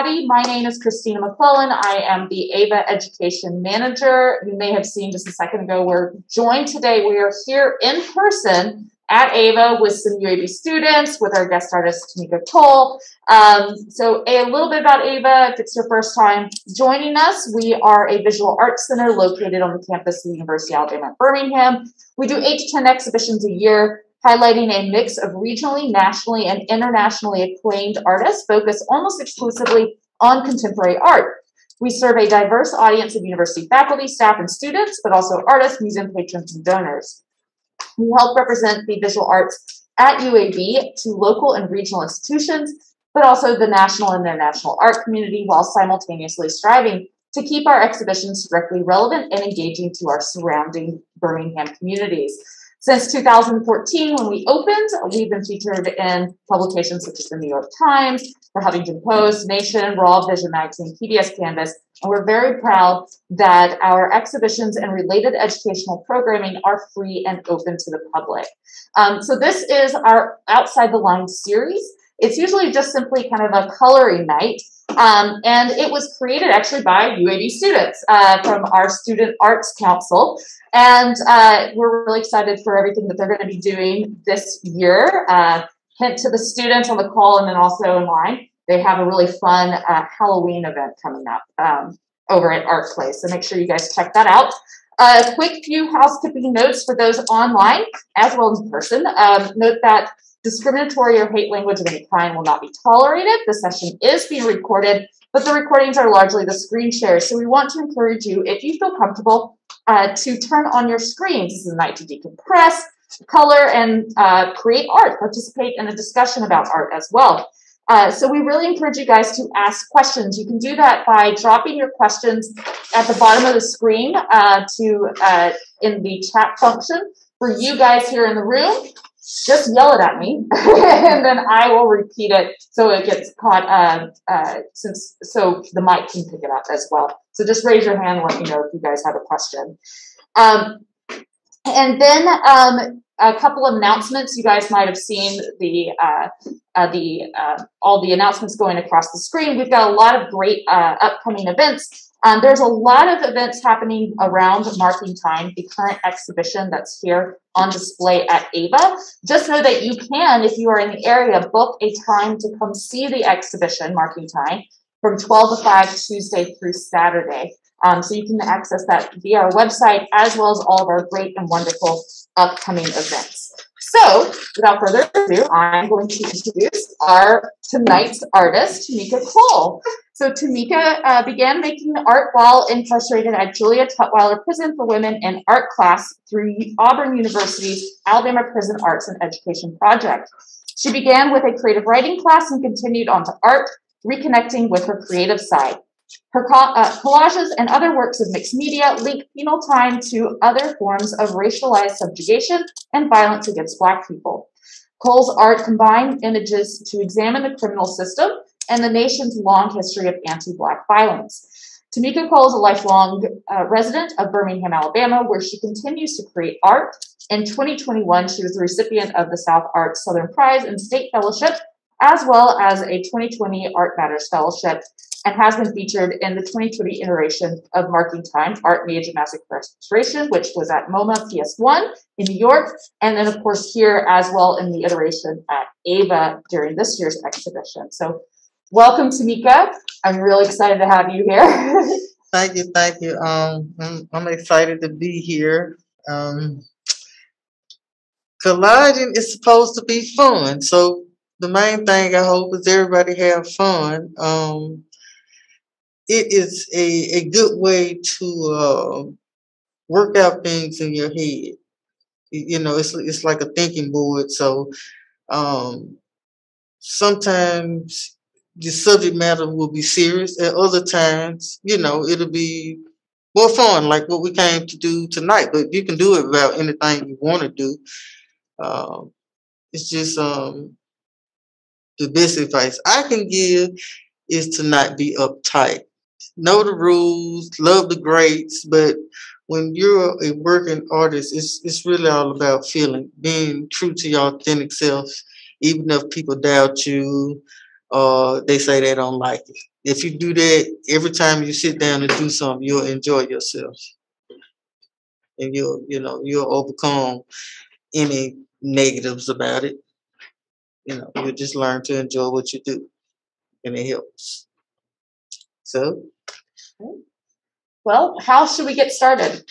everybody. My name is Christina McClellan. I am the AEIVA Education Manager. You may have seen just a second ago, we're joined today. We are here in person at AEIVA with some UAB students, with our guest artist, Tameca Cole. Um, so a little bit about AEIVA, if it's your first time joining us, we are a visual arts center located on the campus of the University of Alabama at Birmingham. We do eight to 10 exhibitions a year, highlighting a mix of regionally, nationally, and internationally acclaimed artists focused almost exclusively on contemporary art. We serve a diverse audience of university faculty, staff, and students, but also artists, museum patrons, and donors. We help represent the visual arts at UAB to local and regional institutions, but also the national and international art community while simultaneously striving to keep our exhibitions directly relevant and engaging to our surrounding Birmingham communities. Since 2014, when we opened, we've been featured in publications such as the New York Times, the Huffington Post, Nation, Raw Vision Magazine, PBS Canvas, and we're very proud that our exhibitions and related educational programming are free and open to the public. Um, so this is our Outside the Line series. It's usually just simply kind of a coloring night. Um, and it was created actually by UAB students uh, from our Student Arts Council. And uh, we're really excited for everything that they're going to be doing this year. Uh, hint to the students on the call and then also online. They have a really fun uh, Halloween event coming up um, over at ArtPlay. So make sure you guys check that out. A quick few housekeeping notes for those online as well as in person. Um, note that discriminatory or hate language of any kind will not be tolerated. The session is being recorded, but the recordings are largely the screen shares. So we want to encourage you, if you feel comfortable, uh, to turn on your screens. This is a night to decompress, color, and uh, create art. Participate in a discussion about art as well. Uh, so we really encourage you guys to ask questions. You can do that by dropping your questions at the bottom of the screen uh, to uh, in the chat function. For you guys here in the room, just yell it at me, and then I will repeat it so it gets caught. Uh, uh, since so the mic can pick it up as well. So just raise your hand and let me know if you guys have a question. Um, and then um, a couple of announcements. You guys might have seen the uh, uh, the uh, all the announcements going across the screen. We've got a lot of great uh, upcoming events. Um, there's a lot of events happening around Marking Time, the current exhibition that's here on display at AEIVA. Just know that you can, if you are in the area, book a time to come see the exhibition, Marking Time, from 12 to 5 Tuesday through Saturday. Um, so you can access that via our website as well as all of our great and wonderful upcoming events. So without further ado, I'm going to introduce our tonight's artist, Tameca Cole. So Tameca uh, began making art while incarcerated at Julia Tutwiler Prison for Women in art class through Auburn University's Alabama Prison Arts and Education Project. She began with a creative writing class and continued on to art, reconnecting with her creative side. Her uh, collages and other works of mixed media link penal time to other forms of racialized subjugation and violence against Black people. Cole's art combined images to examine the criminal system and the nation's long history of anti Black violence. Tameca Cole is a lifelong uh, resident of Birmingham, Alabama, where she continues to create art. In 2021, she was the recipient of the South Arts Southern Prize and State Fellowship, as well as a 2020 Art Matters Fellowship and has been featured in the 2020 iteration of Marking Time, Art of Mass Incarceration, which was at MoMA PS1 in New York, and then, of course, here as well in the iteration at AEIVA during this year's exhibition. So, welcome, Tameca. I'm really excited to have you here. thank you, thank you. Um, I'm, I'm excited to be here. Um, collaging is supposed to be fun, so the main thing I hope is everybody have fun. Um, it is a, a good way to uh, work out things in your head. You know, it's it's like a thinking board. So um, sometimes the subject matter will be serious, and other times, you know, it'll be more fun, like what we came to do tonight. But you can do it about anything you want to do. Um, it's just um, the best advice I can give is to not be uptight know the rules, love the greats, but when you're a working artist, it's it's really all about feeling, being true to your authentic self, even if people doubt you. or they say they don't like it. If you do that every time you sit down and do something, you'll enjoy yourself. And you'll, you know, you'll overcome any negatives about it. You know, you just learn to enjoy what you do. And it helps. So Well, how should we get started?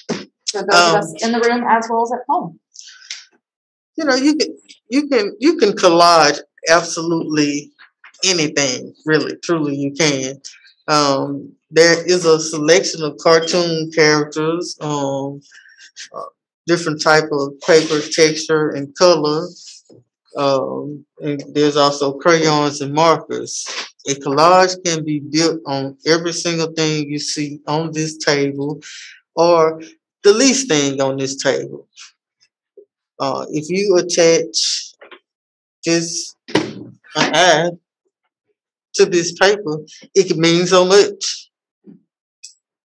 For those of Um, us in the room as well as at home. you know you can you can you can collage absolutely anything really truly you can um there is a selection of cartoon characters um uh, different type of paper texture and color um there's also crayons and markers a collage can be built on every single thing you see on this table or the least thing on this table uh, if you attach just an eye to this paper, it can mean so much.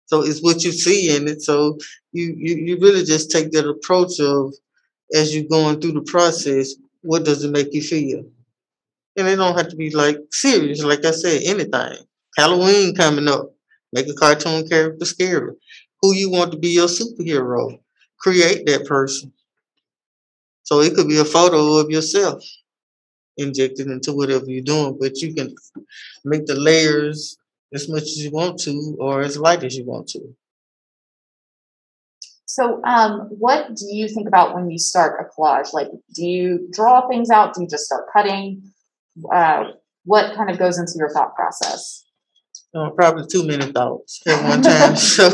So it's what you see in it. So you, you, you really just take that approach of as you're going through the process, what does it make you feel? And it don't have to be like serious, like I said, anything. Halloween coming up. Make a cartoon character scary. Who you want to be your superhero. Create that person. So it could be a photo of yourself injected into whatever you're doing, but you can make the layers as much as you want to or as light as you want to. So, um, what do you think about when you start a collage? Like, do you draw things out? Do you just start cutting? Uh, what kind of goes into your thought process? Uh, probably too many thoughts at one time. so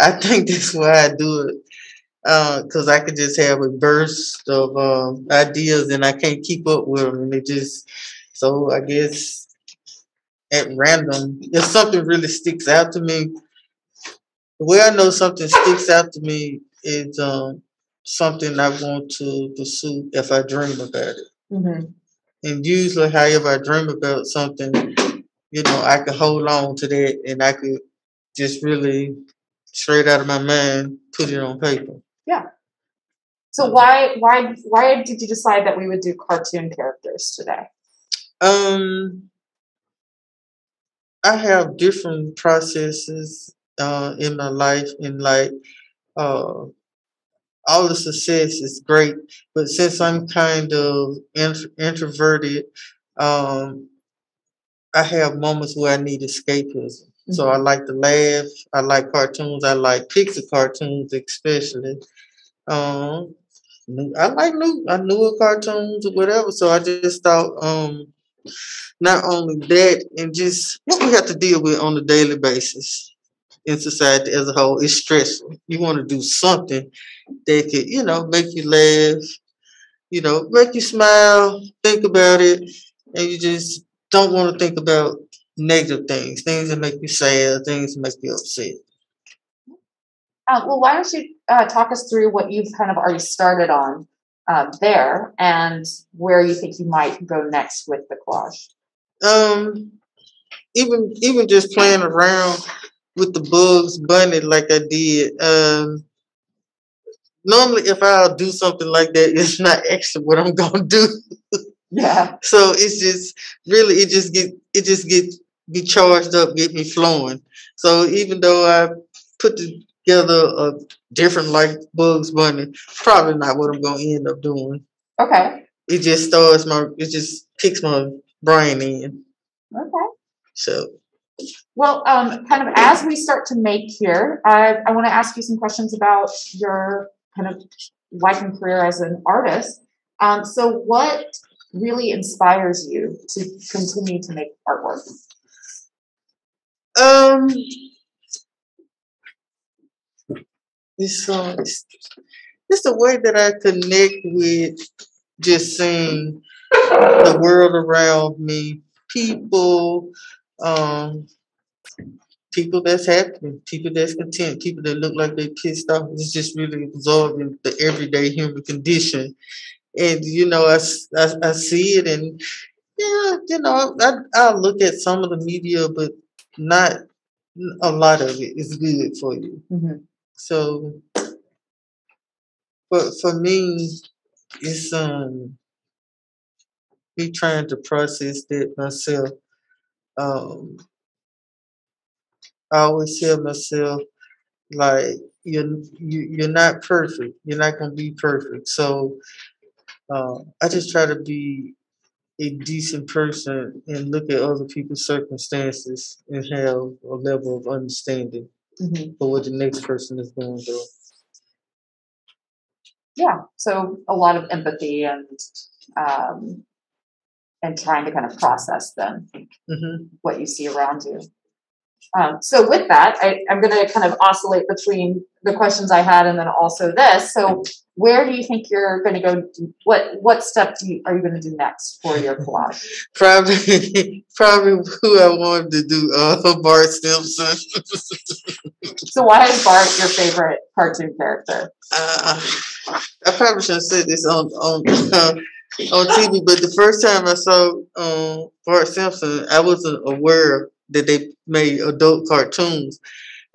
I think that's why I do it. Because I could just have a burst of um, ideas and I can't keep up with them. And it just, so I guess at random, if something really sticks out to me, the way I know something sticks out to me is um, something I want to pursue if I dream about it. Mm-hmm. And usually, however I dream about something, you know, I could hold on to that and I could just really, straight out of my mind, put it on paper. Yeah. So, why, why, why did you decide that we would do cartoon characters today? Um, I have different processes uh, in my life, and like uh, all the success is great, but since I'm kind of int- introverted, um, I have moments where I need escapism. So I like to laugh. I like cartoons. I like pixie cartoons, especially. Um, I like new, I newer cartoons or whatever. So I just thought, um, not only that, and just what we have to deal with on a daily basis in society as a whole is stressful. You want to do something that could, you know, make you laugh, you know, make you smile, think about it, and you just don't want to think about negative things, things that make you sad, things that make you upset. Uh, well, why don't you uh, talk us through what you've kind of already started on um, there and where you think you might go next with the collage? Um, even even just playing around with the bugs bunny like I did. Um, normally, if I'll do something like that, it's not actually what I'm gonna do. Yeah. So it's just really it just get it just get be charged up, get me flowing. So even though I put together a different like Bugs Bunny, probably not what I'm gonna end up doing. Okay. It just starts my it just kicks my brain in. Okay. So Well, um, kind of as we start to make here, I, I want to ask you some questions about your kind of life and career as an artist. Um, so, what really inspires you to continue to make artwork? um uh it's, it's the way that I connect with just seeing the world around me, people, um, people that's happy, people that's content, people that look like they pissed off. It's just really absorbing the everyday human condition. And you know, I I see it, and yeah, you know, I I look at some of the media, but not a lot of it is good for you. Mm-hmm. So, but for me, it's um me trying to process that myself. Um, I always tell myself like you're you, you're not perfect. You're not gonna be perfect. So uh, I just try to be a decent person and look at other people's circumstances and have a level of understanding Mhm. for what the next person is going through. Yeah, so a lot of empathy and um, and trying to kind of process then hmm what you see around you. Um, so with that, I, I'm going to kind of oscillate between the questions I had and then also this. So where do you think you're going to go? What what step do you, are you going to do next for your collage? Probably, probably who I wanted to do, uh, Bart Simpson. So why is Bart your favorite cartoon character? uh, I probably shouldn't say this on on uh, on TV, but the first time I saw um, Bart Simpson, I wasn't aware that they made adult cartoons,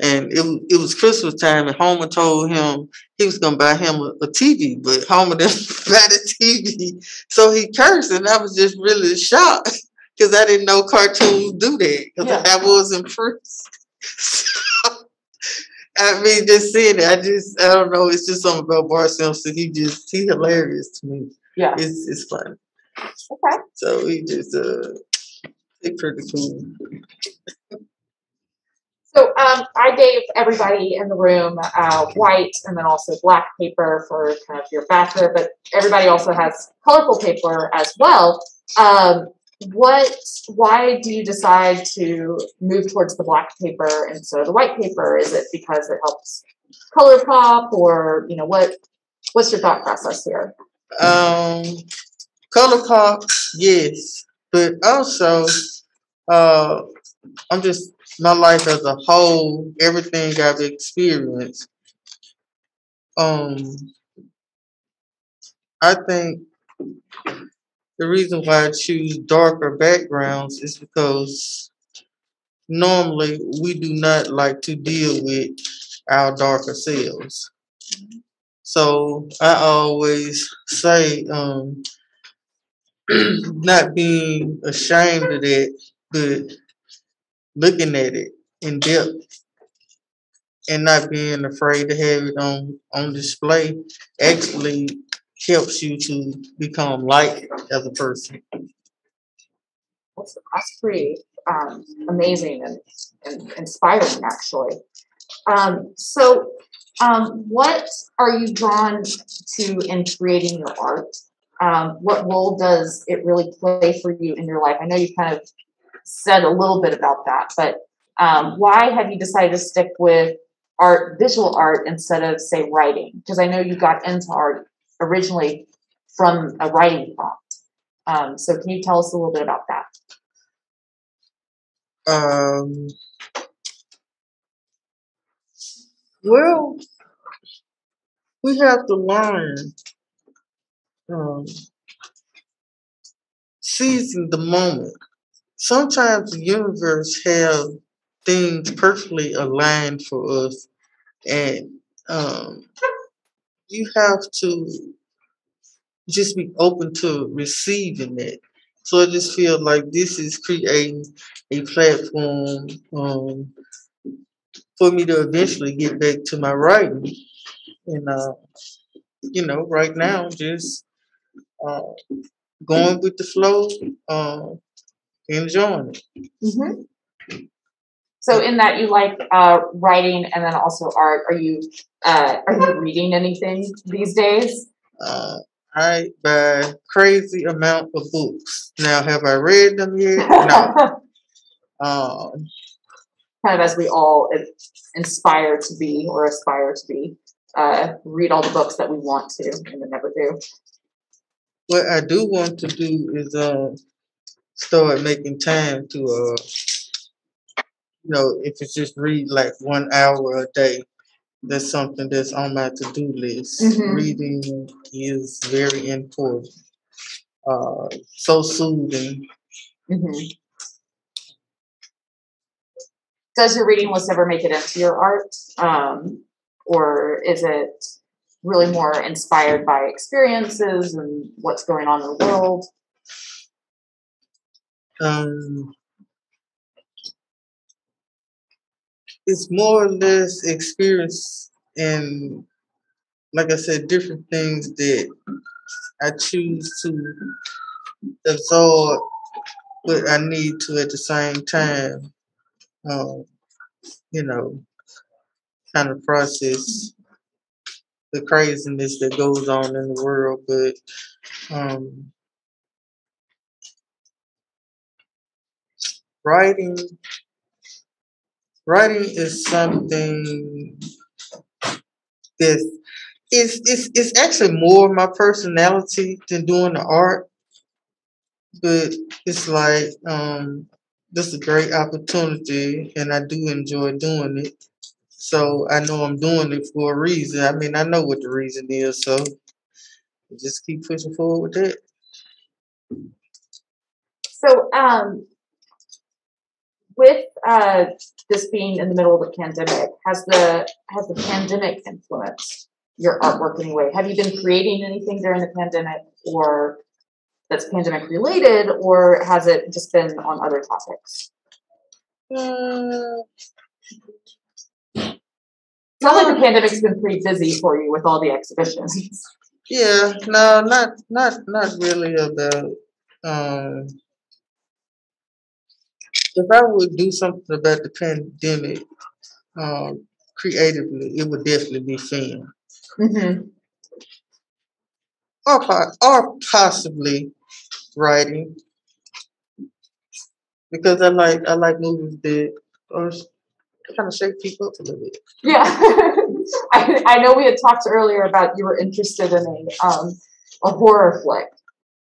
and it it was Christmas time, and Homer told him he was gonna buy him a, a TV, but Homer didn't buy the TV, so he cursed, and I was just really shocked because I didn't know cartoons do that because Yeah. I wasn't first. I mean, just seeing it, I just, I don't know, it's just something about Bart Simpson. He just, he hilarious to me. Yeah. It's, it's funny. Okay. So we just, uh, he pretty cool. So um, I gave everybody in the room uh, white and then also black paper for kind of your backer, but everybody also has colorful paper as well. Um, what? Why do you decide to move towards the black paper instead of the white paper? Is it because it helps color pop, or you know what? What's your thought process here? Um, color pop, yes, but also, uh, I'm just my life as a whole, everything I've experienced. Um, I think the reason why I choose darker backgrounds is because normally we do not like to deal with our darker selves. So I always say, um, not being ashamed of that, but looking at it in depth and not being afraid to have it on on display actually helps you to become like as a person. That's, that's pretty um, amazing and, and inspiring, actually. Um, so, um, what are you drawn to in creating your art? Um, what role does it really play for you in your life? I know you kind of said a little bit about that, but um, why have you decided to stick with art, visual art, instead of, say, writing? Because I know you got into art originally from a writing prompt. Um, so, can you tell us a little bit about that? Um, well, we have to learn um, seizing the moment. Sometimes the universe have things perfectly aligned for us, and um, you have to just be open to receiving it. So I just feel like this is creating a platform um, for me to eventually get back to my writing. And, uh, you know, right now, just uh, going with the flow, uh, enjoying it. Mm-hmm. So in that you like uh, writing and then also art. Are you uh, are you reading anything these days? Uh, I buy crazy amount of books. Now, have I read them yet? No. Um, kind of as we all inspire to be or aspire to be. Uh, read all the books that we want to and then never do. what I do want to do is uh, start making time to, uh, you know, if it's just read like one hour a day, that's something that's on my to do list. Mhm. Reading is very important. Uh, so soothing. hmm Does your reading list ever make it into your art, um, or is it really more inspired by experiences and what's going on in the world? um, it's more or less experience and like I said, different things that I choose to absorb what I need to at the same time. Um, you know, kind of process the craziness that goes on in the world, but um, writing writing is something that it's it's it's actually more my personality than doing the art. But it's like um this is a great opportunity and I do enjoy doing it. So I know I'm doing it for a reason. I mean I know what the reason is, so just keep pushing forward with it. So um with uh this being in the middle of the pandemic, has the has the pandemic influenced your artwork in any way? Have you been creating anything during the pandemic or that's pandemic related, or has it just been on other topics? Uh, Sounds like the pandemic's been pretty busy for you with all the exhibitions. yeah, no, not not not really about um if I would do something about the pandemic um creatively, it would definitely be film. Mm-hmm. Or or possibly writing. Because I like I like movies that are kind of shake people up a little bit. Yeah, I, I know we had talked earlier about you were interested in a um a horror flick.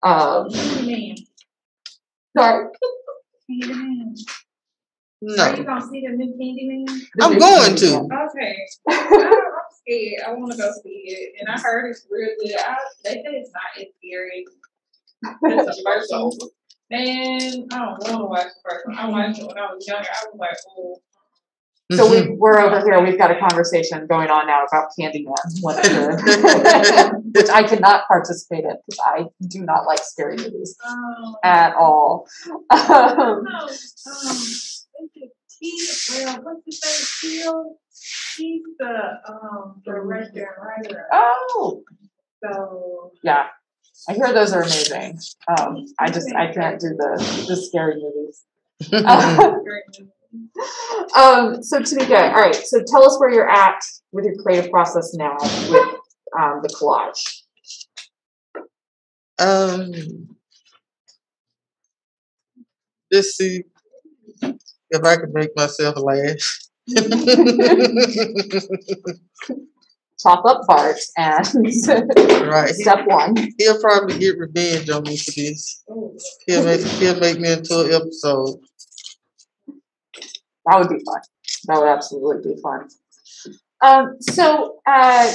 Um, Candyman. sorry, Candyman. No. Are you gonna see the new Candyman? I'm going to. Okay. I- I'm scared. I want to go see it, and I heard it's real good. I, they say it's not as scary as the first one. Man, I don't want to watch the first one. I watched it when I was younger. I was like, oh. So we, we're over here, we've got a conversation going on now about Candyman, what the- which I cannot participate in because I do not like scary movies Um, at all. I Um, don't know. Um, is it T? Well, what's his name? Teal? He's the um director and writer. oh, So yeah, I hear those are amazing. Um, I just, I can't do the, the scary movies. um, so Tameca, all right, so tell us where you're at with your creative process now with um, the collage. Um, let's see if I can make myself laugh. Chop up parts and right. step one. He'll probably get revenge on me for this. He'll make he'll make me into an episode. That would be fun. That would absolutely be fun. Um, so, uh,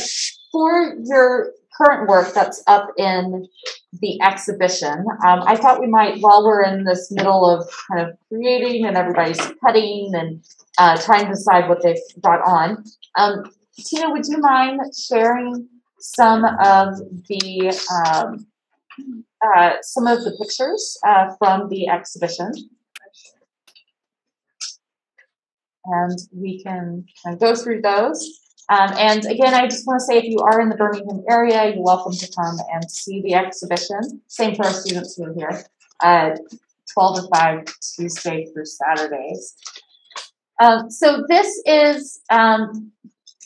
for your current work that's up in the exhibition, um, I thought we might, while we're in this middle of kind of creating and everybody's cutting and uh, trying to decide what they've got on, um, Tina, would you mind sharing some of the um, uh, some of the pictures uh, from the exhibition? and we can kind of go through those. Um, and again, I just want to say if you are in the Birmingham area, you're welcome to come and see the exhibition. Same for our students who are here, uh, 12 to 5, Tuesday through Saturdays. Um, so this is um,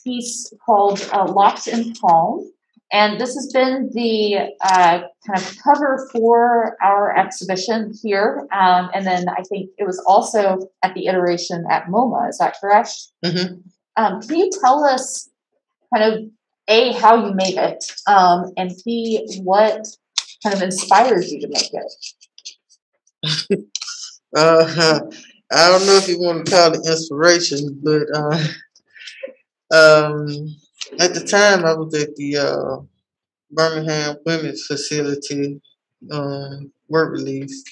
piece called uh, Locked in Calm. And this has been the uh, kind of cover for our exhibition here. Um, and then I think it was also at the iteration at MoMA. Is that correct? Mhm. Um, can you tell us kind of A, how you made it, um, and B, what kind of inspired you to make it? Uh, I don't know if you want to call it inspiration, but uh, um, at the time I was at the uh, Birmingham Women's Facility um, work release,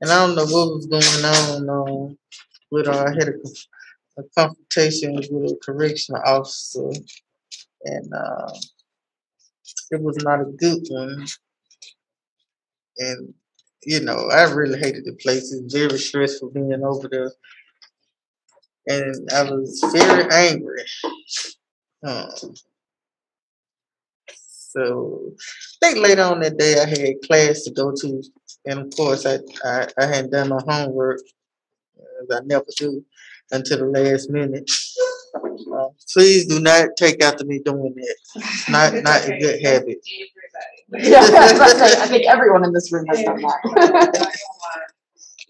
and I don't know what was going on. Um, with uh, I had a, a confrontation with a correctional officer, and uh, it was not a good one. And you know, I really hated the place. It's very stressful being over there. And I was very angry. Um, so I think later on that day I had class to go to, and of course I I, I hadn't done my homework, as I never do, until the last minute. Uh, please do not take after me doing that. It's not It's not okay. a good habit. Yeah, I was about to say, I think everyone in this room has done that.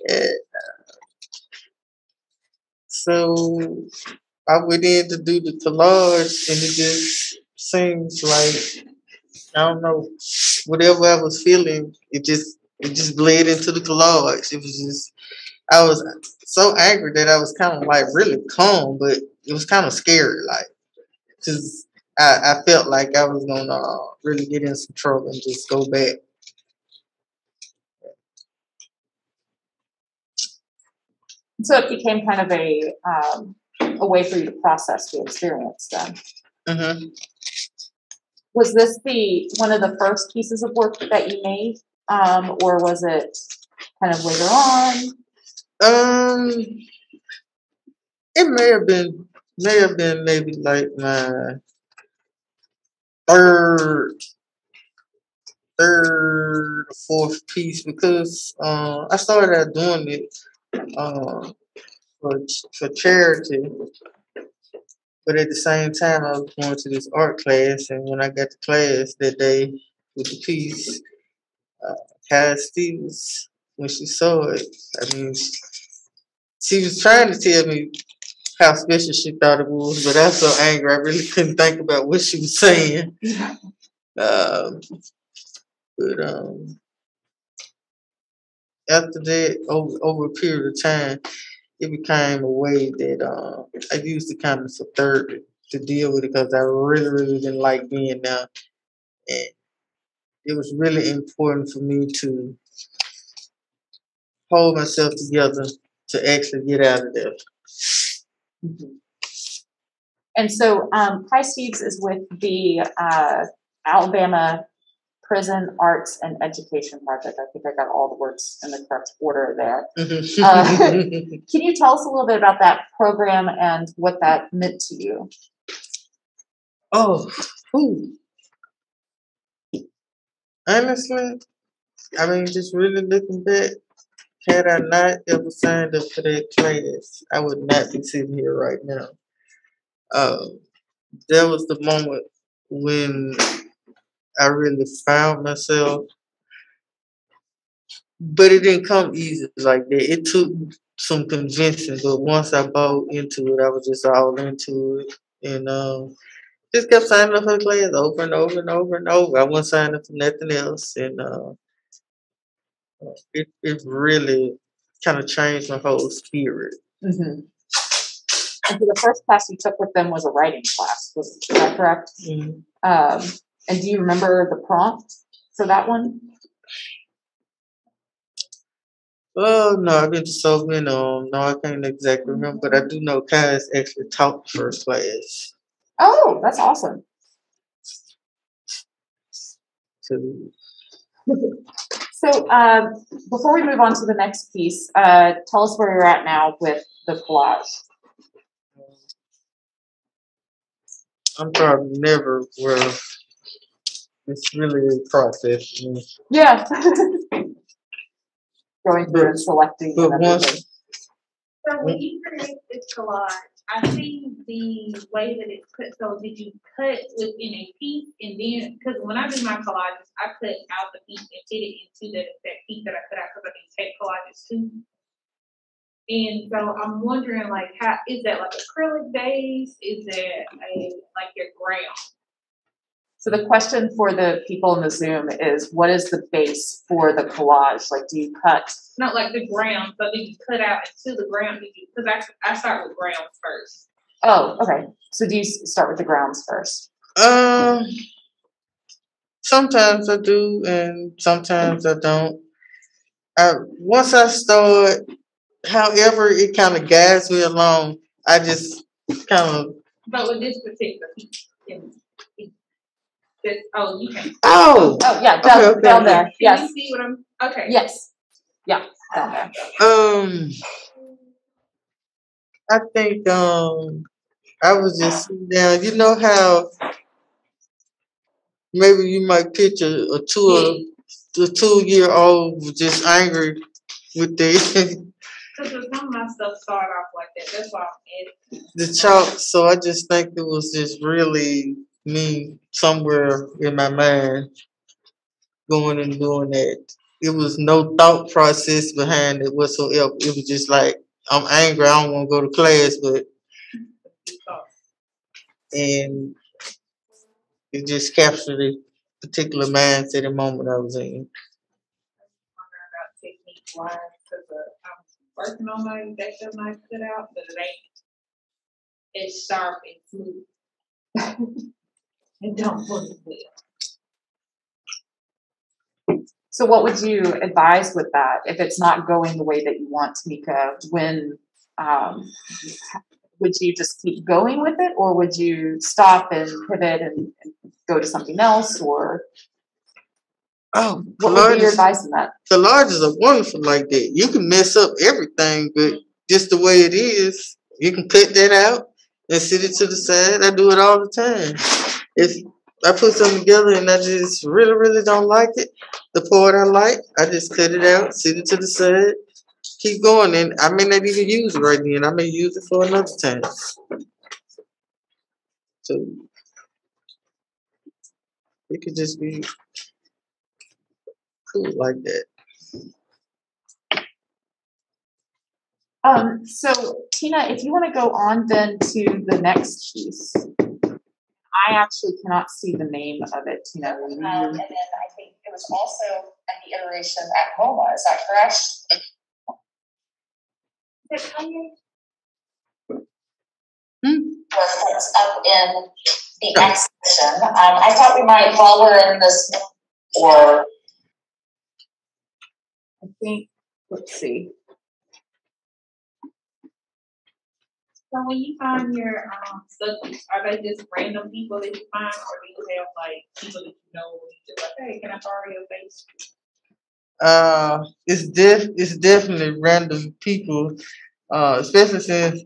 And, uh, so I went in to do the collage, and it just seems like I don't know whatever I was feeling. It just it just bled into the collage. It was just I was so angry that I was kind of like really calm, but it was kind of scary, like because I, I felt like I was gonna uh, really get in some trouble and just go back. So it became kind of a, um, a way for you to process the experience then. hmm Was this the, one of the first pieces of work that you made? Um, or was it kind of later on? Um, it may have been, may have been maybe like my third, third, or fourth piece because uh, I started out doing it uh, for for charity, but at the same time I was going to this art class, and when I got to class that day with the piece, uh, Kyes Stevens, when she saw it, I mean, she, she was trying to tell me how special she thought it was, but I was so angry I really couldn't think about what she was saying. Um, but um, after that, over over a period of time, it became a way that uh, I used to kind of therapy to deal with it because I really, really didn't like being there, and it was really important for me to hold myself together to actually get out of there. And so, um, Stevens is with the, uh, Alabama Prison Arts and Education Project. I think I got all the words in the correct order there. Uh, Can you tell us a little bit about that program and what that meant to you? oh, whew. honestly, I mean, just really looking back, had I not ever signed up for that class, I would not be sitting here right now. Um, that was the moment when I really found myself. But it didn't come easy like that. It took some convincing, but once I bought into it, I was just all into it. And um, just kept signing up for class over and over and over and over. I wasn't signing up for nothing else. And uh, it, it really kind of changed my whole spirit. Mm-hmm. And so the first class you took with them was a writing class, was that correct? Um, and do you remember the prompt for that one? Oh no, I've been to so many. Um, no, I can't exactly remember, but I do know Kyes actually taught first class. Oh, that's awesome. To So, um, before we move on to the next piece, uh, tell us where you're at now with the collage. I'm probably never where it's really a process. Yeah. Going through and selecting But and once. So when you create this collage, I see the way that it's cut. So did you cut within a piece and then, because when I do my collages, I cut out the piece and fit it into the, that piece that I cut out because I can take collages too. And so I'm wondering like how, is that like acrylic base? Is it a, like your ground? So the question for the people in the Zoom is, what is the base for the collage? Like, do you cut? Not like the ground, but did you cut out into the ground? Because I, I start with ground first. Oh, okay. So do you start with the grounds first? Um, sometimes I do, and sometimes I don't. I once I start, however, it kind of guides me along. I just kind of But with this particular piece, in- in- this, oh, you can. oh Oh, yeah, down, Okay, okay, down okay. there. Can Yes, you see what I'm, okay. yes. Yeah, down there. Um, I think um, I was just sitting down. You know how maybe you might picture a two a two year old just angry with the Cause some of my stuff started off like that. That's why I'm asking. the chalk. So I just think it was just really me somewhere in my mind going and doing that. It was no thought process behind it whatsoever. It was just like I'm angry. I don't want to go to class, but and it just captured the particular mindset and moment I was in. working on my that stuff might put out, but it ain't smooth. and don't look well. So what would you advise with that if it's not going the way that you want, Tameca? When um, would you just keep going with it, or would you stop and pivot and, and go to something else, or Oh, what would be your Pilates, advice on that? Pilates are wonderful like that. You can mess up everything, but just the way it is, you can cut that out and sit it to the side. I do it all the time. If I put something together and I just really, really don't like it, the part I like, I just cut it out, sit it to the side, keep going, and I may not even use it right then. I may use it for another time. So it could just be cool like that. Um, so Tina, if you want to go on then to the next piece. I actually cannot see the name of it, Tina. will you- Um, and then I think it was also at the iteration at MoMA, is that correct? Is it Kanye? Hmm. Was that's up in the exhibition, um, I thought we might, while we're in this, or, I think, let's see. So when you find your um subjects, are they just random people that you find, or do you have like people that you know, you just like, hey, can I borrow your face? Uh, it's def it's definitely random people, uh, especially since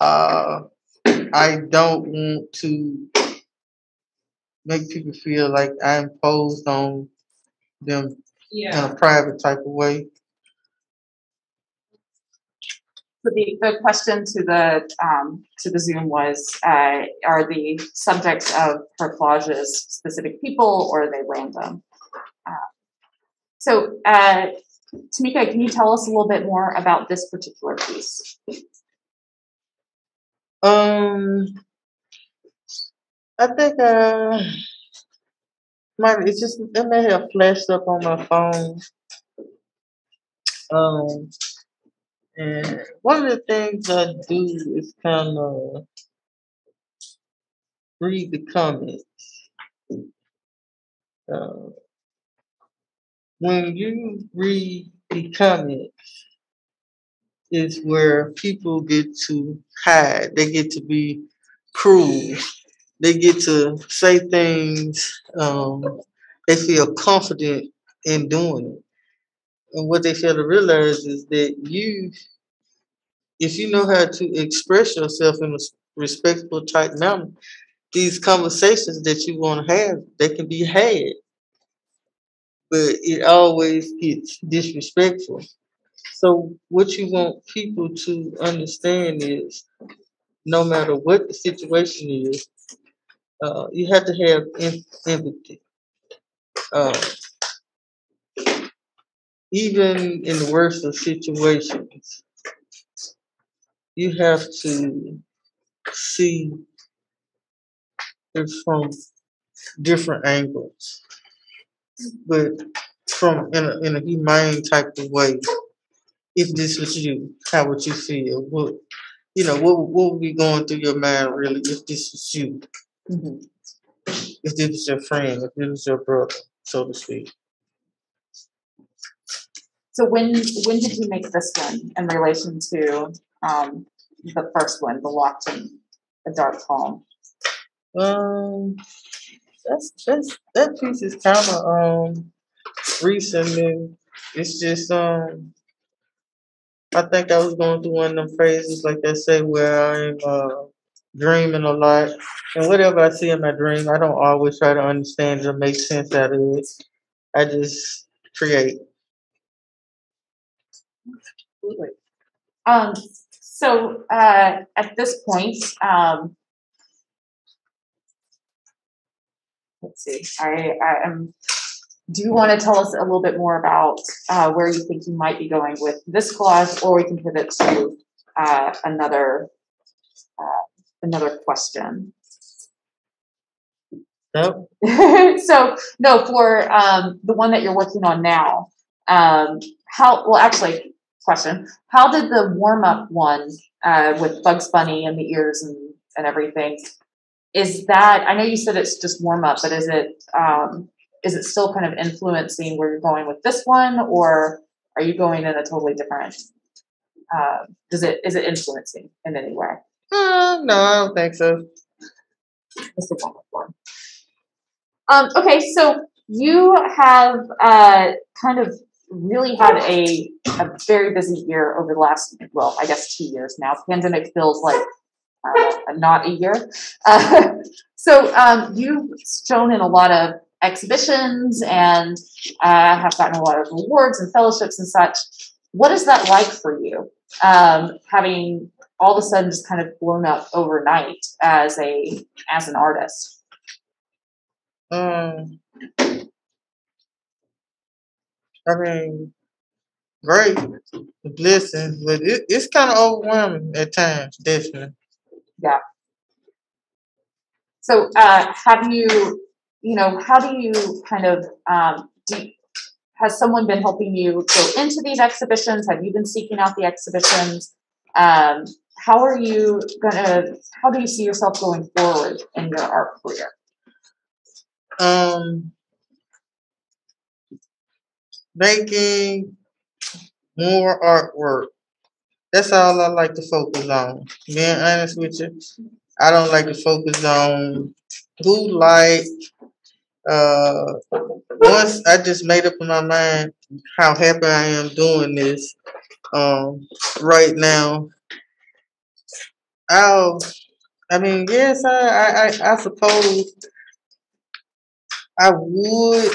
uh, I don't want to make people feel like I imposed on them in a private type of way. So the, the question to the, um, to the Zoom was, uh, are the subjects of her collages specific people or are they random? Uh, So, uh, Tameca, can you tell us a little bit more about this particular piece? Um, I think uh, might it's just it may have flashed up on my phone. Um, and one of the things I do is kind of read the comments. Uh, when you read the comments, is where people get to hide. They get to be cruel. They get to say things um, they feel confident in doing it. And what they fail to realize is that you, if you know how to express yourself in a respectful type manner, these conversations that you want to have, they can be had. But it always gets disrespectful. So what you want people to understand is no matter what the situation is, uh, you have to have empathy. Uh, even in the worst of situations, you have to see it from different angles, but from in a, in a humane type of way. If this was you, how would you feel? What you know, what what would be going through your mind really if this was you? Mm-hmm. If this was your friend, if this was your brother, so to speak. So when, when did you make this one in relation to, um, the first one, the locked in, the dark home? Um, that's that's that piece is kind of um recent and it's just um I think I was going through one of them phases like I say where I'm uh dreaming a lot. And whatever I see in my dream, I don't always try to understand or make sense out of it. I just create. Absolutely. Um, so uh, at this point, um, let's see. I, I am. Do you want to tell us a little bit more about uh, where you think you might be going with this clause, or we can pivot to uh, another uh, another question? Nope. so no, for um, the one that you're working on now, um, how? Well, actually, question: How did the warm up one uh, with Bugs Bunny and the ears and and everything? Is that? I know you said it's just warm up, but is it um, is it still kind of influencing where you're going with this one, or are you going in a totally different? Uh, does it is it influencing in any way? Uh, no, I don't think so. Just the warm up one. Um, okay, so you have uh, kind of really had a, a very busy year over the last, well, I guess two years now. Pandemic feels like uh, not a year. Uh, so um, you've shown in a lot of exhibitions and uh, have gotten a lot of awards and fellowships and such. What is that like for you? Um, having all of a sudden just kind of blown up overnight as a as an artist. Um, I mean, great, a blessing, but it, it's kind of overwhelming at times, definitely. Yeah. So, uh, have you, you know, how do you kind of, um, do, has someone been helping you go into these exhibitions? Have you been seeking out the exhibitions? Um, how are you gonna, how do you see yourself going forward in your art career? Um, making more artwork. That's all I like to focus on. Being honest with you, I don't like to focus on who like. Uh, once I just made up my mind how happy I am doing this. Um, right now, I'll. I mean, yes, I, I, I suppose I would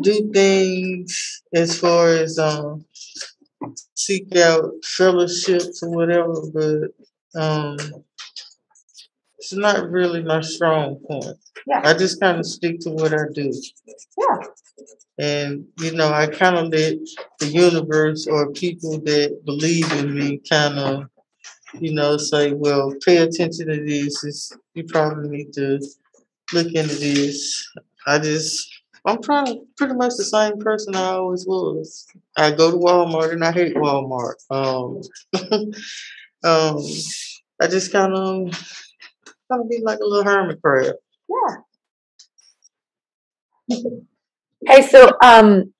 do things as far as um seek out fellowships or whatever, but um it's not really my strong point. Yeah. I just kind of stick to what I do. Yeah. And you know, I kind of let the universe or people that believe in me kind of, you know, say, well, pay attention to this. It's, you probably need to look into this. I just, I'm trying pretty much the same person I always was. I go to Walmart and I hate Walmart. Um, um, I just kind of, kind of be like a little hermit crab. Yeah. Hey, so um,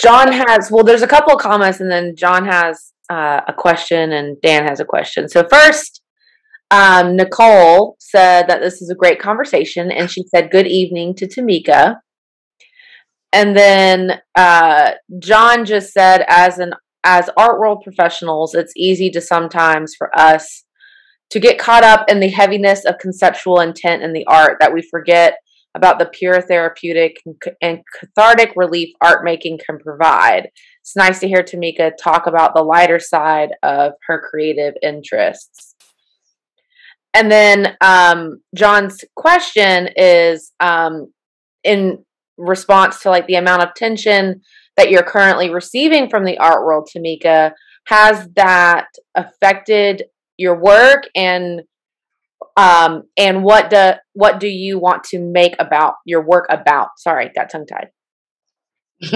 John has well, there's a couple of comments, and then John has uh, a question, and Dan has a question. So first, um, Nicole said that this is a great conversation, and she said good evening to Tameca. And then uh, John just said, as an as art world professionals, it's easy to sometimes for us to get caught up in the heaviness of conceptual intent in the art that we forget about the pure therapeutic and cathartic relief art making can provide. It's nice to hear Tameca talk about the lighter side of her creative interests. And then um, John's question is um, in response to like the amount of tension that you're currently receiving from the art world, Tameca. Has that affected your work? And um and what do what do you want to make about your work about? Sorry got tongue tied.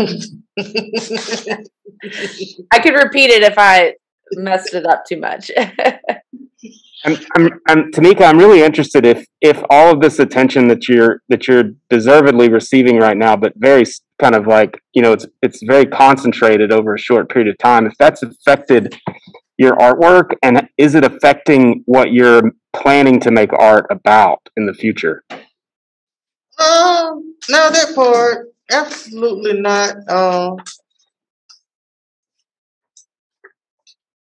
I could repeat it if i messed it up too much I'm, I'm, I'm, Tameca, I'm really interested if if all of this attention that you're that you're deservedly receiving right now, but very kind of like you know it's it's very concentrated over a short period of time. If that's affected your artwork, and is it affecting what you're planning to make art about in the future? Um, no, that part absolutely not. Um,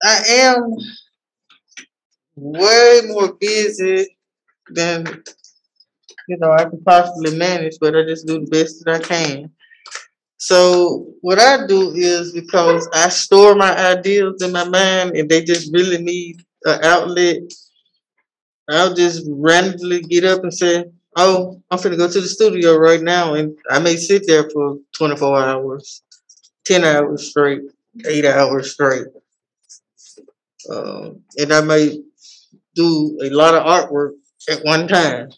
I am way more busy than you know I can possibly manage, but I just do the best that I can. So what I do is because I store my ideas in my mind and they just really need an outlet, I'll just randomly get up and say, Oh, I'm finna go to the studio right now and I may sit there for 24 hours, 10 hours straight, eight hours straight. Um, and I may do a lot of artwork at one time.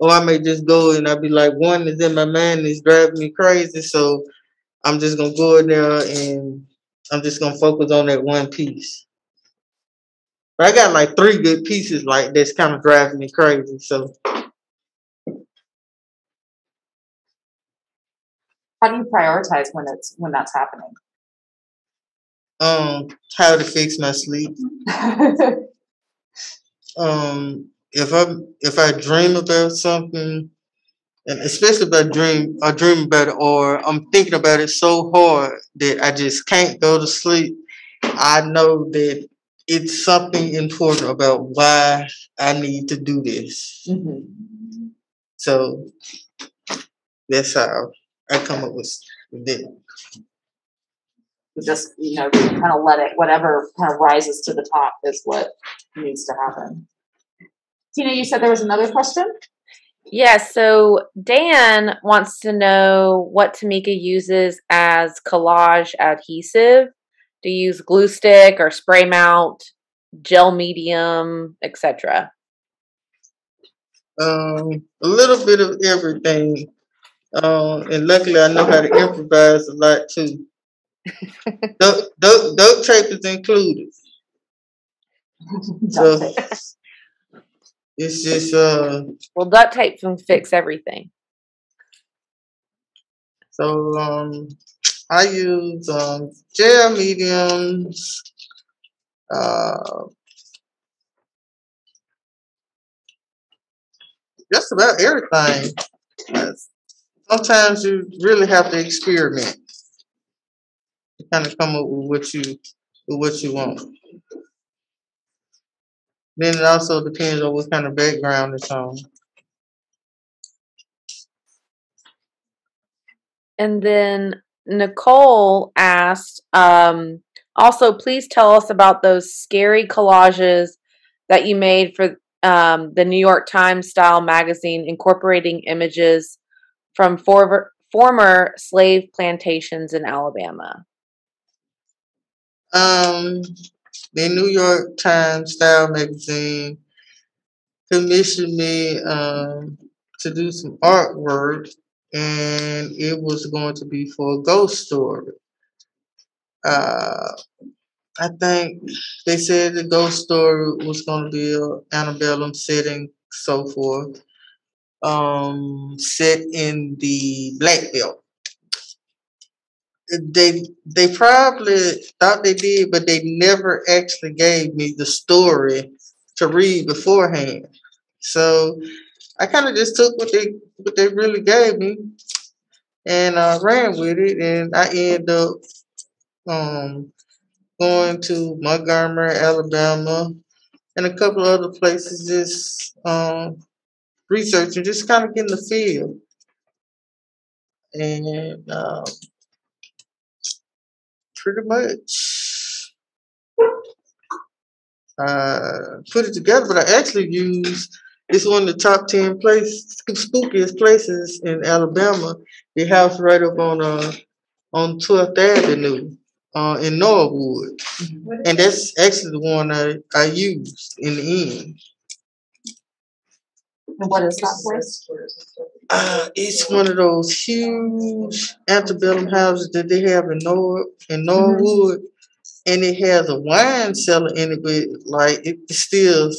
Or I may just go and I'll be like, one is in my mind is driving me crazy, so I'm just gonna go in there and I'm just gonna focus on that one piece. But I got like three good pieces like that's kind of driving me crazy. So How do you prioritize when it's when that's happening? Um how to fix my sleep. Um if I if I dream about something and especially if I dream I dream about it or I'm thinking about it so hard that I just can't go to sleep, I know that it's something important about why I need to do this. Mhm. So that's how I come up with it. Just you know, kind of let it whatever kind of rises to the top is what needs to happen. Tina, you said there was another question. Yes, so Dan wants to know what Tameca uses as collage adhesive. Do you use glue stick or spray mount, gel medium, etc.? Um, a little bit of everything. Um, and luckily I know how to improvise a lot too. Duct, duct, duct tape is included. So it's just uh Well, duct tape can fix everything. so um I use um gel mediums, uh just about everything. Sometimes you really have to experiment to kind of come up with what you with what you want. Then it also depends on what kind of background it's on. And then Nicole asked, um, also, please tell us about those scary collages that you made for um, the New York Times style magazine, incorporating images from forver former slave plantations in Alabama. Um, the New York Times Style magazine commissioned me um, to do some artwork, and it was going to be for a ghost story. Uh, I think they said the ghost story was going to be a antebellum setting, so forth. Um, set in the Black Belt. They they probably thought they did, but they never actually gave me the story to read beforehand. So I kind of just took what they what they really gave me and uh, ran with it, and I ended up um, going to Montgomery, Alabama, and a couple other places, just um, researching, just kind of getting the feel. And um, pretty much uh, put it together, but I actually used it's one of the top ten places, spookiest places in Alabama. The house right up on uh on Twelfth Avenue, uh in Norwood, and that's actually the one I I used in the end. And what is that place? Uh, it's one of those huge antebellum houses that they have in Nor in Norwood, and it has a wine cellar in it, but like it still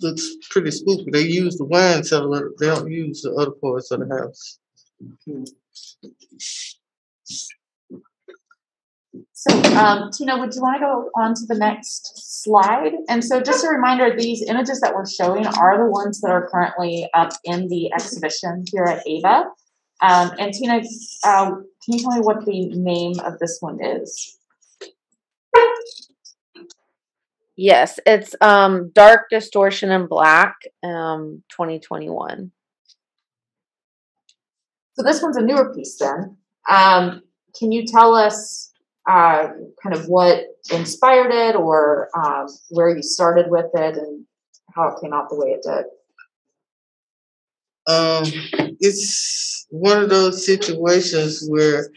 looks pretty spooky. They use the wine cellar; they don't use the other parts of the house. So, um, Tina, would you want to go on to the next slide? And so, just a reminder, these images that we're showing are the ones that are currently up in the exhibition here at AEIVA. Um, and Tina, uh, can you tell me what the name of this one is? Yes, it's um Dark Distortion in Black, um 2021. So this one's a newer piece then. Um, can you tell us uh, kind of what inspired it or um, where you started with it and how it came out the way it did? Um, it's one of those situations where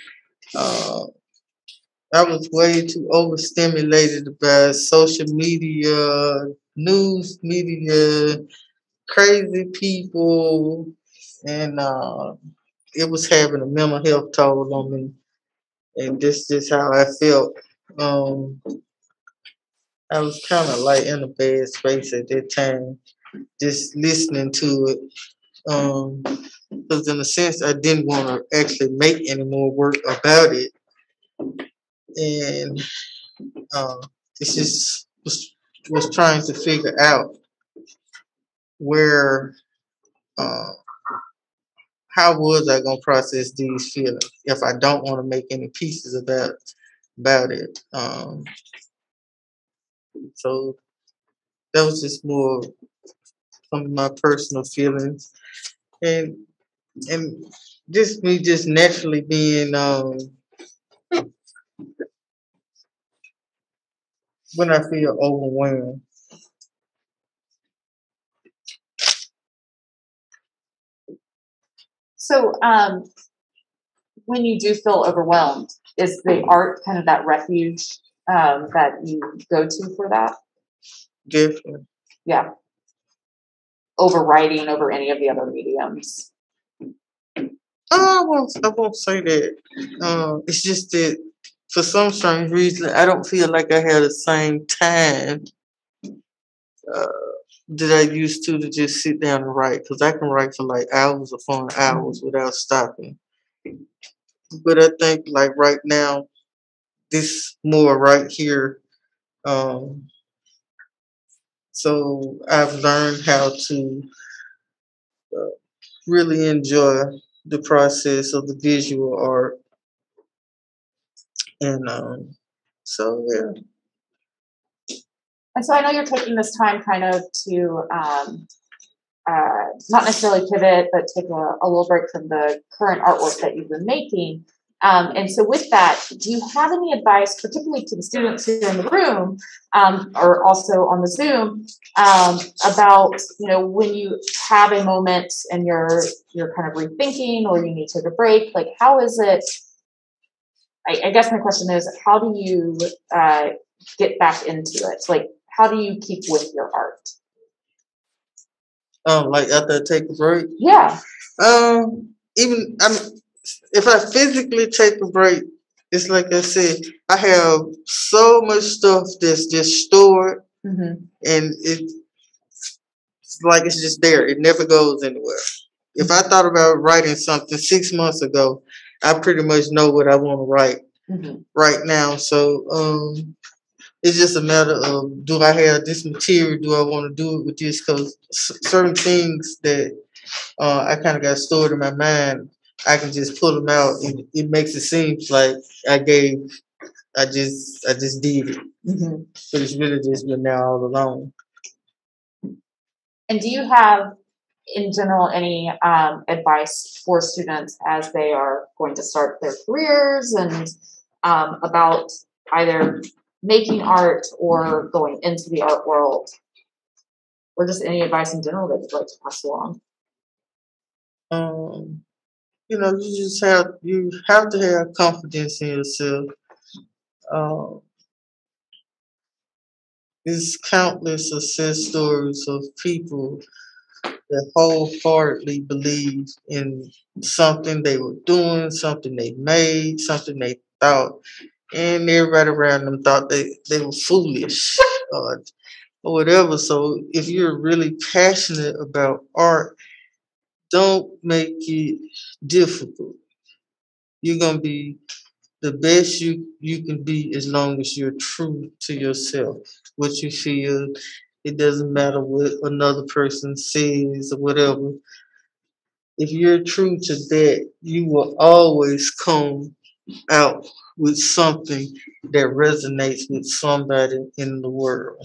uh, I was way too overstimulated by social media, news media, crazy people, and uh, it was having a mental health toll on me. And this is how I felt. Um, I was kind of like in a bad space at that time, just listening to it. Um, because in a sense, I didn't want to actually make any more work about it, and uh, it's just was, was trying to figure out where uh, how was I gonna process these feelings if I don't want to make any pieces about about it? Um, so that was just more some of my personal feelings, and and just me just naturally being um, when I feel overwhelmed. So, um, when you do feel overwhelmed, is the art kind of that refuge um, that you go to for that? Definitely. Yeah. Over writing, over any of the other mediums. Oh, I won't. I won't say that. Uh, it's just that for some strange reason, I don't feel like I had the same time uh, that I used to to just sit down and write. Because I can write for like hours upon hours without stopping. But I think like right now, this more right here. Um, so I've learned how to uh, really enjoy the process of the visual art. And um, so, yeah. And so I know you're taking this time kind of to um, uh, not necessarily pivot, but take a, a, little break from the current artwork that you've been making. Um, and so, with that, do you have any advice, particularly to the students here in the room um, or also on the Zoom, um, about you know when you have a moment and you're you're kind of rethinking or you need to take a break? Like, how is it? I, I guess my question is, how do you uh, get back into it? Like, how do you keep with your art? Um, like after I take a break. Yeah. Um, even I'm if I physically take a break, it's like I said, I have so much stuff that's just stored, mm-hmm. and it's like it's just there. It never goes anywhere. If I thought about writing something six months ago, I pretty much know what I want to write mm-hmm. right now. So um, it's just a matter of do I have this material? Do I want to do it with this? Because certain things that uh, I kind of got stored in my mind I can just pull them out. It, it makes it seem like I gave, I just, I just did it. Mm-hmm. But it's really just been now all along. And do you have, in general, any um, advice for students as they are going to start their careers and um, about either making art or going into the art world? Or just any advice in general that you'd like to pass along? Um, you know, you just have you have to have confidence in yourself. Um, there's countless success stories of people that wholeheartedly believe in something they were doing, something they made, something they thought, and everybody around them thought they, they were foolish or, uh, or whatever. So if you're really passionate about art, don't make it difficult. You're gonna be the best you you can be as long as you're true to yourself. What you feel, it doesn't matter what another person says or whatever. If you're true to that, you will always come out with something that resonates with somebody in the world.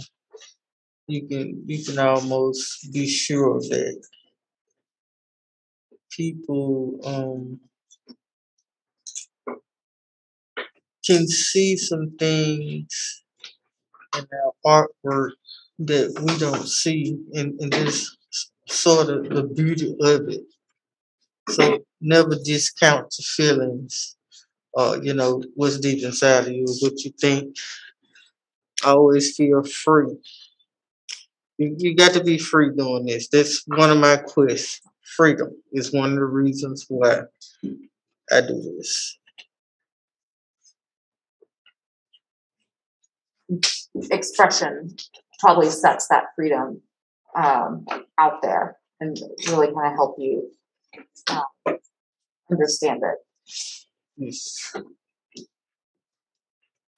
you can you can almost be sure of that people um can see some things in our artwork that we don't see and, and this sort of the beauty of it. So never discount the feelings or you know what's deep inside of you, what you think. Always feel free. You, you got to be free doing this. That's one of my quests. Freedom is one of the reasons why I do this. expression probably sets that freedom um, out there and really kind of help you uh, understand it.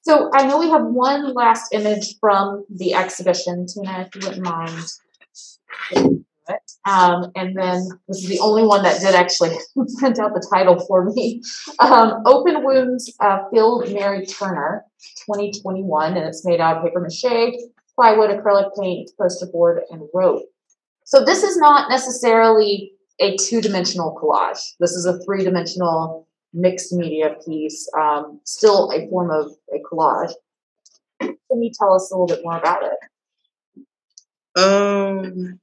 So I know we have one last image from the exhibition, Tina, if you wouldn't mind. Um, and then this is the only one that did actually print out the title for me. Um, Open Wounds, uh, Phil Mary Turner, 2021, and it's made out of paper mache, plywood, acrylic paint, poster board, and rope. So this is not necessarily a two-dimensional collage. This is a three-dimensional mixed media piece, um, still a form of a collage. Can you tell us a little bit more about it? Um,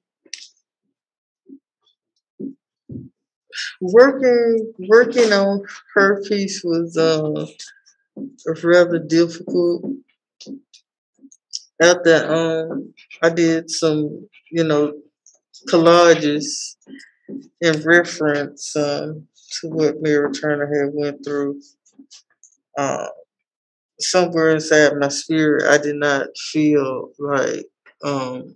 working working on her piece was uh rather difficult. After um, I did some, you know, collages in reference um, to what Mary Turner had went through. Uh, somewhere inside my spirit, I did not feel like um,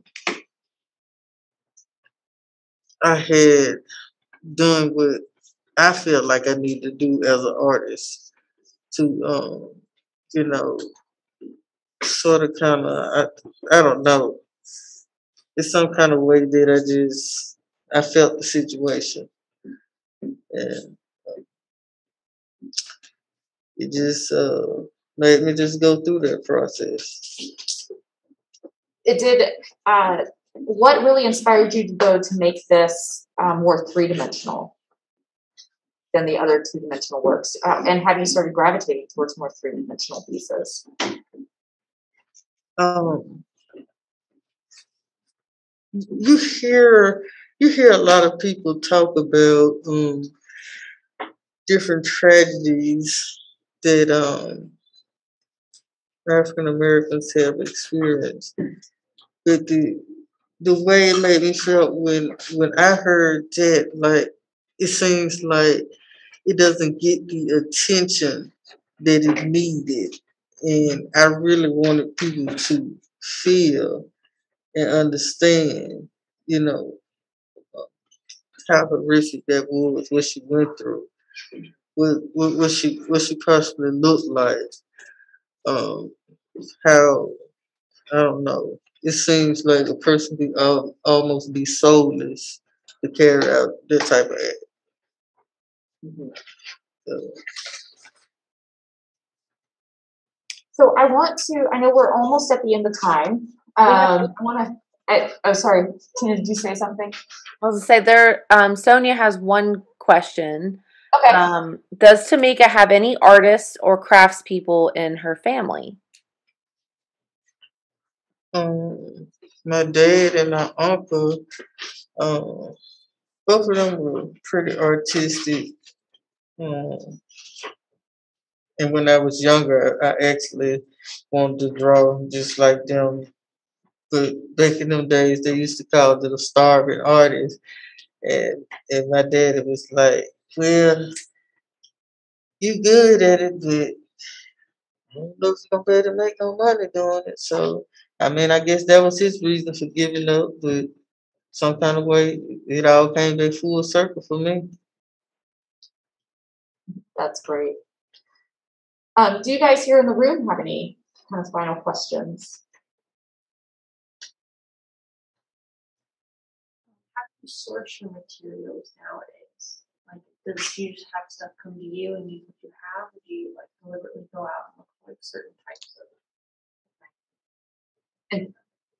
I had done what I feel like I need to do as an artist to, um, you know, sort of kind of, I, I don't know. It's some kind of way that I just, I felt the situation. And um, it just uh, made me just go through that process. It did. Uh, what really inspired you to go to make this um, more three dimensional than the other two dimensional works? Uh, and have you started gravitating towards more three dimensional pieces? Um, you hear you hear a lot of people talk about um, different tragedies that um, African Americans have experienced. But the the way it made me feel when when I heard that, like it seems like it doesn't get the attention that it needed, and I really wanted people to feel and understand, you know, how horrific that was, what she went through, what what, what she what she personally looked like, um, how I don't know it seems like a person be um, almost be soulless to carry out that type of act. Mm-hmm. So. so I want to. I know we're almost at the end of time. Um, I want to. I, oh, sorry, Tina. Did you say something? I was to say there. Um, Sonia has one question. Okay. Um, does Tameca have any artists or craftspeople in her family? Um, my dad and my uncle, um, both of them were pretty artistic. Um, and when I was younger, I actually wanted to draw just like them. But back in them days, they used to call a starving artist. And and my dad was like, "Well, you good at it, but I don't if you're gonna be able to make no money doing it." So I mean, I guess that was his reason for giving up, but some kind of way it all came back full circle for me. That's great. Um, do you guys here in the room have any kind of final questions? Source your materials nowadays? Like, does you just have stuff come to you and use what you have, or do you like deliberately go out and look for like certain types of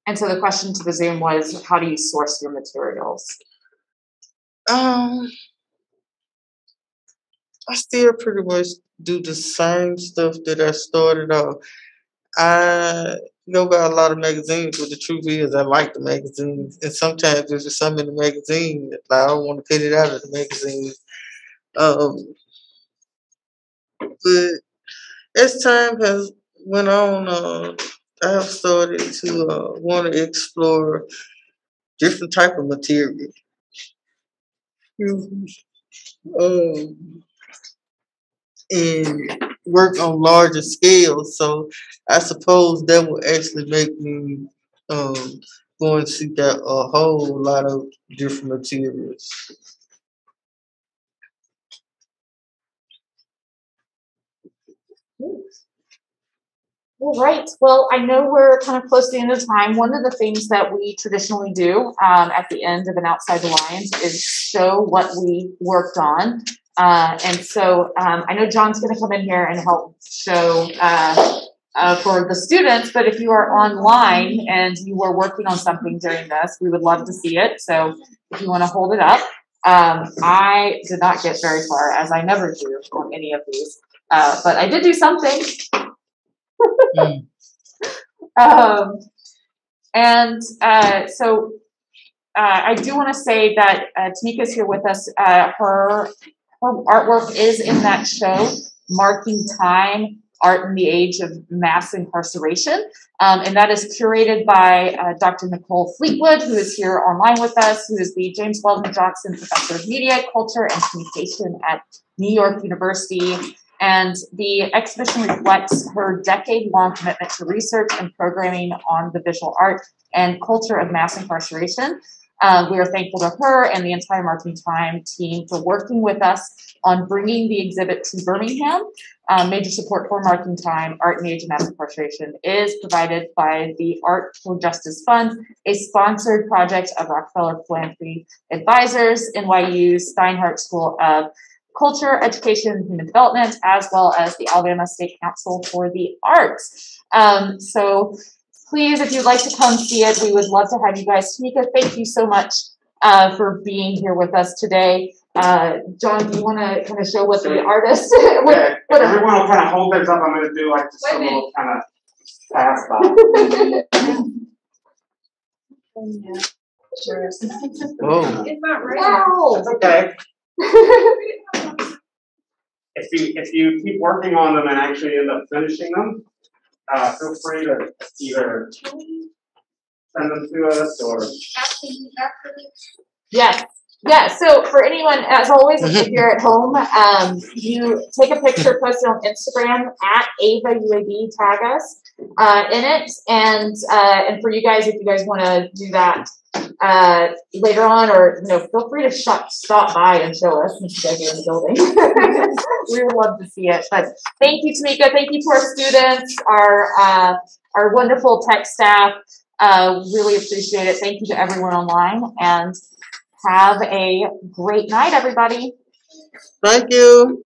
And so the question to the Zoom was, how do you source your materials? Um, I still pretty much do the same stuff that I started off. I go by a lot of magazines, but the truth is, I like the magazines, and sometimes there's just some in the magazine that I don't want to cut it out of the magazine. Um, but as time has went on, uh, I have started to uh, want to explore different type of material. Um, and work on larger scales. So I suppose that will actually make me um, go and seek out a whole lot of different materials. All right. Well, I know we're kind of close to the end of time. One of the things that we traditionally do um, at the end of an Outside the Lines is show what we worked on. Uh, and so um, I know John's going to come in here and help show uh, uh, for the students, but if you are online and you were working on something during this, we would love to see it. So if you want to hold it up. Um, I did not get very far, as I never do on any of these, uh, but I did do something. Mm. um, and uh, so uh, I do want to say that uh, Tameca's here with us. Uh, her her artwork is in that show, marking time. Art in the Age of Mass Incarceration. Um, and that is curated by uh, Dr. Nicole Fleetwood, who is here online with us, who is the James Weldon Johnson Professor of Media, Culture, and Communication at New York University. And the exhibition reflects her decade long commitment to research and programming on the visual art and culture of mass incarceration. Uh, we are thankful to her and the entire Marking Time team for working with us on bringing the exhibit to Birmingham. Um, major support for Marking Time, Art and Age of Mass Incarceration, is provided by the Art for Justice Fund, a sponsored project of Rockefeller Philanthropy Advisors, NYU Steinhardt School of Culture, Education, and Human Development, as well as the Alabama State Council for the Arts. Um, so please, if you'd like to come see it, we would love to have you guys. Tameca, thank you so much uh, for being here with us today. Uh, John, do you want to kind of show what the artist? Okay, what, if what everyone will kind of hold theirs up, I'm gonna do like just a little kind of pass by. Sure. Oh, It's not ready. wow. That's okay. If you, if you keep working on them and actually end up finishing them, uh, feel free to either send them to us or. Yes. Yeah. So for anyone, as always, if you're at home, um, you take a picture, post it on Instagram at AEIVA UAB, tag us uh, in it, and uh, and for you guys, if you guys want to do that uh, later on, or you know, feel free to shop, stop by and show us since you guys are in the building. we would love to see it. But thank you, Tameca. Thank you to our students, our uh, our wonderful tech staff. Uh, really appreciate it. Thank you to everyone online and have a great night, everybody. thank you.